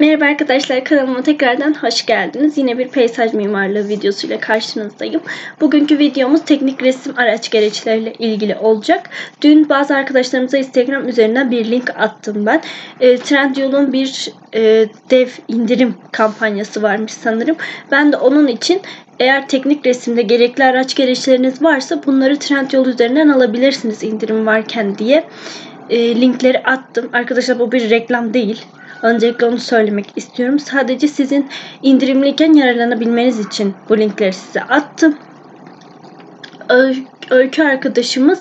Merhaba arkadaşlar kanalıma tekrardan hoş geldiniz. Yine bir peyzaj mimarlığı videosuyla karşınızdayım. Bugünkü videomuz teknik resim araç gereçleriyle ilgili olacak. Dün bazı arkadaşlarımıza Instagram üzerinden bir link attım ben. E, Trendyol'un bir e, dev indirim kampanyası varmış sanırım. Ben de onun için eğer teknik resimde gerekli araç gereçleriniz varsa bunları Trendyol üzerinden alabilirsiniz indirim varken diye e, linkleri attım. Arkadaşlar bu bir reklam değil. Öncelikle onu söylemek istiyorum. Sadece sizin indirimliyken yararlanabilmeniz için bu linkleri size attım. Öykü arkadaşımız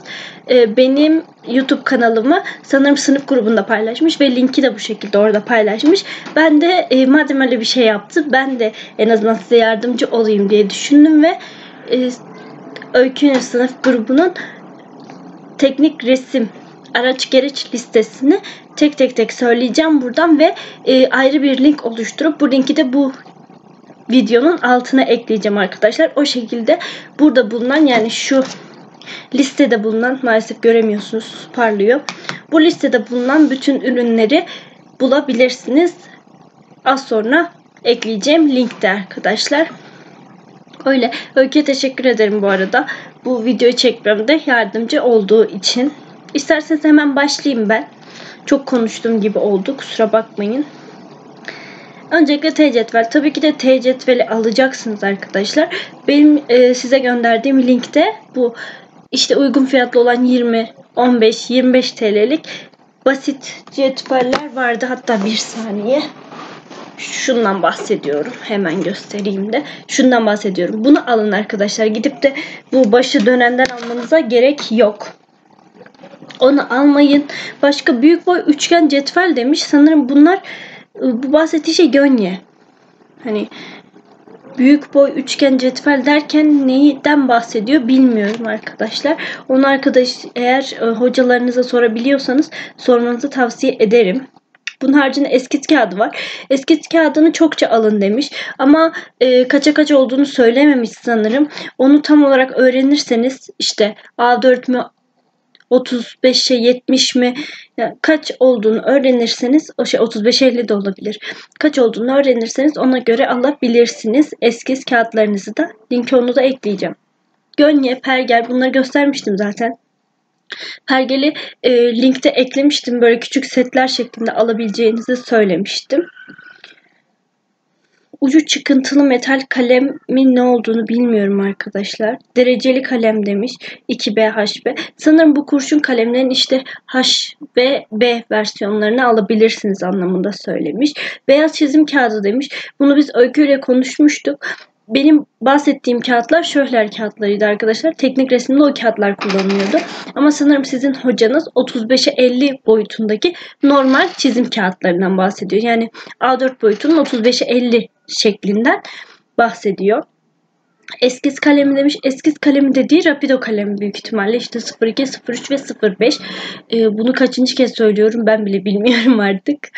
e, benim YouTube kanalımı sanırım sınıf grubunda paylaşmış ve linki de bu şekilde orada paylaşmış. Ben de e, madem öyle bir şey yaptı ben de en azından size yardımcı olayım diye düşündüm ve e, Öykü'nün sınıf grubunun teknik resim araç gereç listesini tek tek tek söyleyeceğim buradan ve e, ayrı bir link oluşturup bu linki de bu videonun altına ekleyeceğim arkadaşlar. O şekilde burada bulunan yani şu listede bulunan maalesef göremiyorsunuz parlıyor. Bu listede bulunan bütün ürünleri bulabilirsiniz. Az sonra ekleyeceğim linkte arkadaşlar. Öyle. Öykü'ye teşekkür ederim bu arada. Bu videoyu çekmemde yardımcı olduğu için. İsterseniz hemen başlayayım ben. Çok konuştuğum gibi oldu. Kusura bakmayın. Öncelikle T cetvel. Tabii ki de T cetveli alacaksınız arkadaşlar. Benim e, size gönderdiğim linkte bu işte uygun fiyatlı olan 20, 15, 25 TL'lik basit cetveller vardı. Hatta bir saniye. Şundan bahsediyorum. Hemen göstereyim de. Şundan bahsediyorum. Bunu alın arkadaşlar. Gidip de bu başı dönenden almanıza gerek yok. Onu almayın. Başka büyük boy üçgen cetvel demiş. Sanırım bunlar ıı, bu bahsettiği şey gönye. Hani büyük boy üçgen cetvel derken neyden bahsediyor bilmiyorum arkadaşlar. Onu arkadaş eğer ıı, hocalarınıza sorabiliyorsanız sormanızı tavsiye ederim. Bunun haricinde eskiz kağıdı var. Eskiz kağıdını çokça alın demiş. Ama e, kaça kaç olduğunu söylememiş sanırım. Onu tam olarak öğrenirseniz işte A4 mü 35'e 70 mi yani kaç olduğunu öğrenirseniz o şey 35-50 de olabilir. Kaç olduğunu öğrenirseniz ona göre alabilirsiniz. Eskiz kağıtlarınızı da linki onu da ekleyeceğim. Gönye, pergel bunları göstermiştim zaten. Pergeli e, linkte eklemiştim. Böyle küçük setler şeklinde alabileceğinizi söylemiştim ucu çıkıntılı metal kalemin ne olduğunu bilmiyorum arkadaşlar. Dereceli kalem demiş. 2BHB. Sanırım bu kurşun kalemlerin işte H ve B versiyonlarını alabilirsiniz anlamında söylemiş. Beyaz çizim kağıdı demiş. Bunu biz Öykü ile konuşmuştuk. Benim bahsettiğim kağıtlar şöhler kağıtlarıydı arkadaşlar. Teknik resimde o kağıtlar kullanılıyordu. Ama sanırım sizin hocanız 35'e 50 boyutundaki normal çizim kağıtlarından bahsediyor. Yani A4 boyutunun 35'e 50 şeklinden bahsediyor. Eskiz kalemi demiş. Eskiz kalemi dediği rapido kalemi büyük ihtimalle. işte 02, 03 ve 05. Ee, bunu kaçıncı kez söylüyorum ben bile bilmiyorum artık.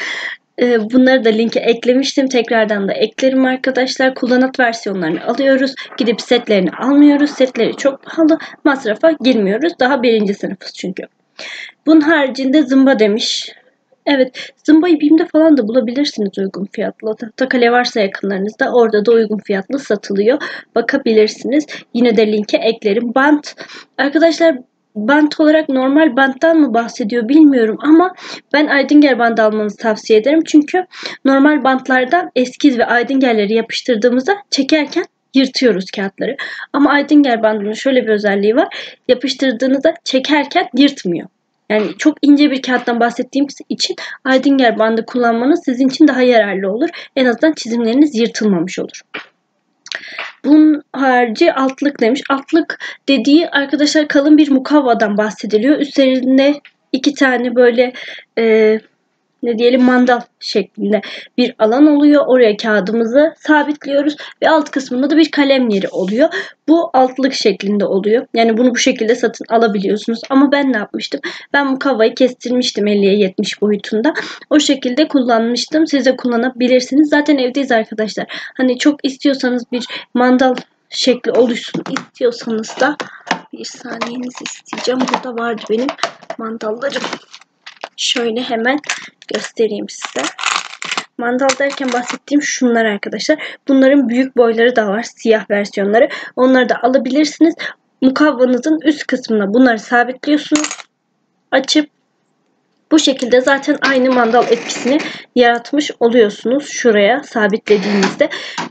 Ee, bunları da linke eklemiştim. Tekrardan da eklerim arkadaşlar. Kullanat versiyonlarını alıyoruz. Gidip setlerini almıyoruz. Setleri çok pahalı. Masrafa girmiyoruz. Daha birinci sınıfız çünkü. Bunun haricinde zımba demiş. Evet, zımbayı BİM'de falan da bulabilirsiniz uygun fiyatlı. Takale varsa yakınlarınızda orada da uygun fiyatlı satılıyor. Bakabilirsiniz. Yine de linke eklerim. Bant. Arkadaşlar bant olarak normal banttan mı bahsediyor bilmiyorum ama ben Aydinger bandı almanızı tavsiye ederim. Çünkü normal bantlardan eskiz ve Aydingerleri yapıştırdığımızda çekerken yırtıyoruz kağıtları. Ama Aydinger bandının şöyle bir özelliği var. Yapıştırdığınızda çekerken yırtmıyor. Yani çok ince bir kağıttan bahsettiğim için Aydinger bandı kullanmanız sizin için daha yararlı olur. En azından çizimleriniz yırtılmamış olur. Bunun harici altlık demiş. Altlık dediği arkadaşlar kalın bir mukavvadan bahsediliyor. Üzerinde iki tane böyle e, ne diyelim mandal şeklinde bir alan oluyor. Oraya kağıdımızı sabitliyoruz ve alt kısmında da bir kalem yeri oluyor. Bu altlık şeklinde oluyor. Yani bunu bu şekilde satın alabiliyorsunuz. Ama ben ne yapmıştım? Ben bu kavayı kestirmiştim 50'ye 70 boyutunda. O şekilde kullanmıştım. Siz de kullanabilirsiniz. Zaten evdeyiz arkadaşlar. Hani çok istiyorsanız bir mandal şekli oluşsun istiyorsanız da bir saniyenizi isteyeceğim. Burada vardı benim mandallarım. Şöyle hemen göstereyim size. Mandal derken bahsettiğim şunlar arkadaşlar. Bunların büyük boyları da var. Siyah versiyonları. Onları da alabilirsiniz. Mukavvanızın üst kısmına bunları sabitliyorsunuz. Açıp bu şekilde zaten aynı mandal etkisini yaratmış oluyorsunuz. Şuraya sabitlediğinizde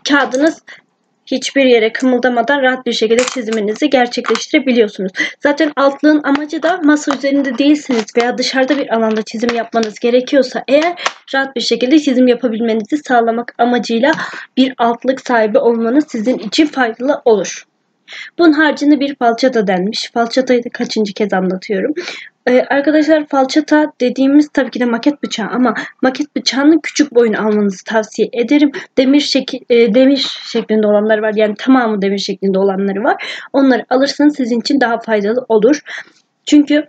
kağıdınız hiçbir yere kımıldamadan rahat bir şekilde çiziminizi gerçekleştirebiliyorsunuz. Zaten altlığın amacı da masa üzerinde değilsiniz veya dışarıda bir alanda çizim yapmanız gerekiyorsa eğer rahat bir şekilde çizim yapabilmenizi sağlamak amacıyla bir altlık sahibi olmanız sizin için faydalı olur. Bunun haricinde bir falçata denmiş. Falçatayı da kaçıncı kez anlatıyorum. Ee, arkadaşlar falçata dediğimiz tabii ki de maket bıçağı ama maket bıçağının küçük boyunu almanızı tavsiye ederim. Demir şekil e, demir şeklinde olanları var. Yani tamamı demir şeklinde olanları var. Onları alırsanız sizin için daha faydalı olur. Çünkü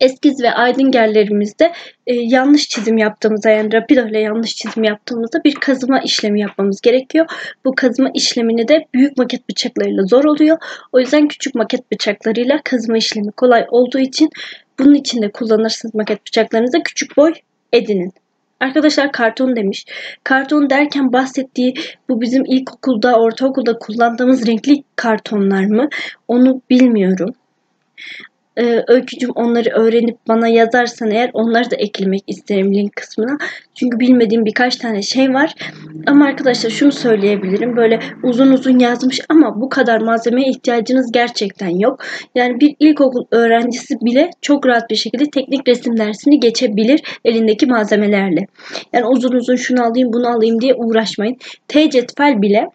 eskiz ve aydıngerlerimizde e, yanlış çizim yaptığımızda yani rapido ile yanlış çizim yaptığımızda bir kazıma işlemi yapmamız gerekiyor. Bu kazıma işlemini de büyük maket bıçaklarıyla zor oluyor. O yüzden küçük maket bıçaklarıyla kazıma işlemi kolay olduğu için bunun için de kullanırsınız maket bıçaklarınızı küçük boy edinin. Arkadaşlar karton demiş. Karton derken bahsettiği bu bizim ilkokulda, ortaokulda kullandığımız renkli kartonlar mı? Onu bilmiyorum e, öykücüm onları öğrenip bana yazarsan eğer onları da eklemek isterim link kısmına. Çünkü bilmediğim birkaç tane şey var. Ama arkadaşlar şunu söyleyebilirim. Böyle uzun uzun yazmış ama bu kadar malzemeye ihtiyacınız gerçekten yok. Yani bir ilkokul öğrencisi bile çok rahat bir şekilde teknik resim dersini geçebilir elindeki malzemelerle. Yani uzun uzun şunu alayım bunu alayım diye uğraşmayın. T cetvel bile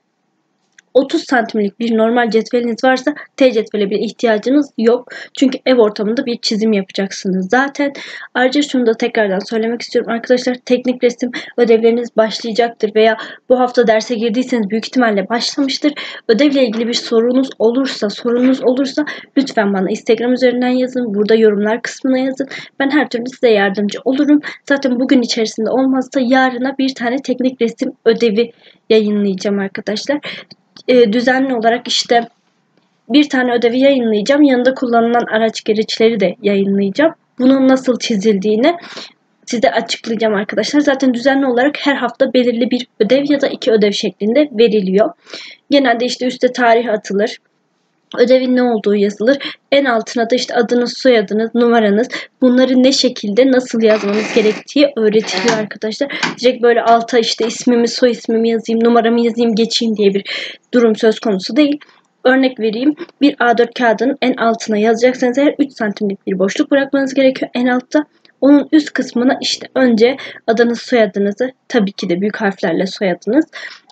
30 santimlik bir normal cetveliniz varsa T cetvele bir ihtiyacınız yok. Çünkü ev ortamında bir çizim yapacaksınız. Zaten ayrıca şunu da tekrardan söylemek istiyorum. Arkadaşlar teknik resim ödevleriniz başlayacaktır veya bu hafta derse girdiyseniz büyük ihtimalle başlamıştır. Ödevle ilgili bir sorunuz olursa, sorunuz olursa lütfen bana Instagram üzerinden yazın. Burada yorumlar kısmına yazın. Ben her türlü size yardımcı olurum. Zaten bugün içerisinde olmazsa yarına bir tane teknik resim ödevi yayınlayacağım arkadaşlar e, düzenli olarak işte bir tane ödevi yayınlayacağım. Yanında kullanılan araç gereçleri de yayınlayacağım. Bunun nasıl çizildiğini size açıklayacağım arkadaşlar. Zaten düzenli olarak her hafta belirli bir ödev ya da iki ödev şeklinde veriliyor. Genelde işte üstte tarih atılır. Ödevin ne olduğu yazılır. En altına da işte adınız, soyadınız, numaranız bunları ne şekilde nasıl yazmanız gerektiği öğretiliyor arkadaşlar. Direkt böyle alta işte ismimi, soy ismimi yazayım, numaramı yazayım, geçeyim diye bir durum söz konusu değil. Örnek vereyim. Bir A4 kağıdının en altına yazacaksanız eğer 3 santimlik bir boşluk bırakmanız gerekiyor en altta. Onun üst kısmına işte önce adınız soyadınızı tabii ki de büyük harflerle soyadınız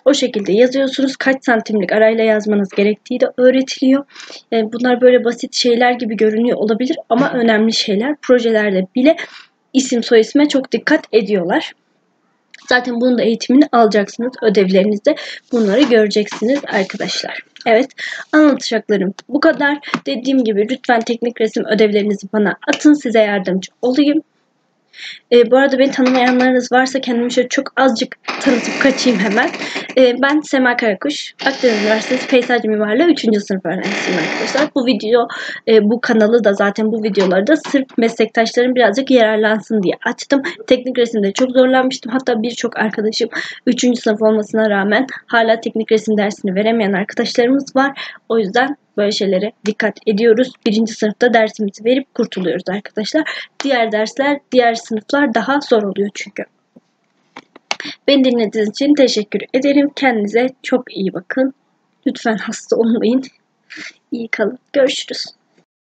o şekilde yazıyorsunuz. Kaç santimlik arayla yazmanız gerektiği de öğretiliyor. Yani bunlar böyle basit şeyler gibi görünüyor olabilir ama önemli şeyler. Projelerde bile isim soy isme çok dikkat ediyorlar. Zaten bunun da eğitimini alacaksınız. Ödevlerinizde bunları göreceksiniz arkadaşlar. Evet anlatacaklarım bu kadar. Dediğim gibi lütfen teknik resim ödevlerinizi bana atın size yardımcı olayım. E, bu arada beni tanımayanlarınız varsa kendimi şöyle çok azıcık tanıtıp kaçayım hemen. E, ben Sema Karakuş. Akdeniz Üniversitesi Peyzaj Mimarlığı 3. sınıf öğrencisiyim arkadaşlar. Bu video, e, bu kanalı da zaten bu videoları da sırf meslektaşlarım birazcık yararlansın diye açtım. Teknik resimde çok zorlanmıştım. Hatta birçok arkadaşım 3. sınıf olmasına rağmen hala teknik resim dersini veremeyen arkadaşlarımız var. O yüzden böyle şeylere dikkat ediyoruz. Birinci sınıfta dersimizi verip kurtuluyoruz arkadaşlar. Diğer dersler, diğer sınıflar daha zor oluyor çünkü. Beni dinlediğiniz için teşekkür ederim. Kendinize çok iyi bakın. Lütfen hasta olmayın. İyi kalın. Görüşürüz.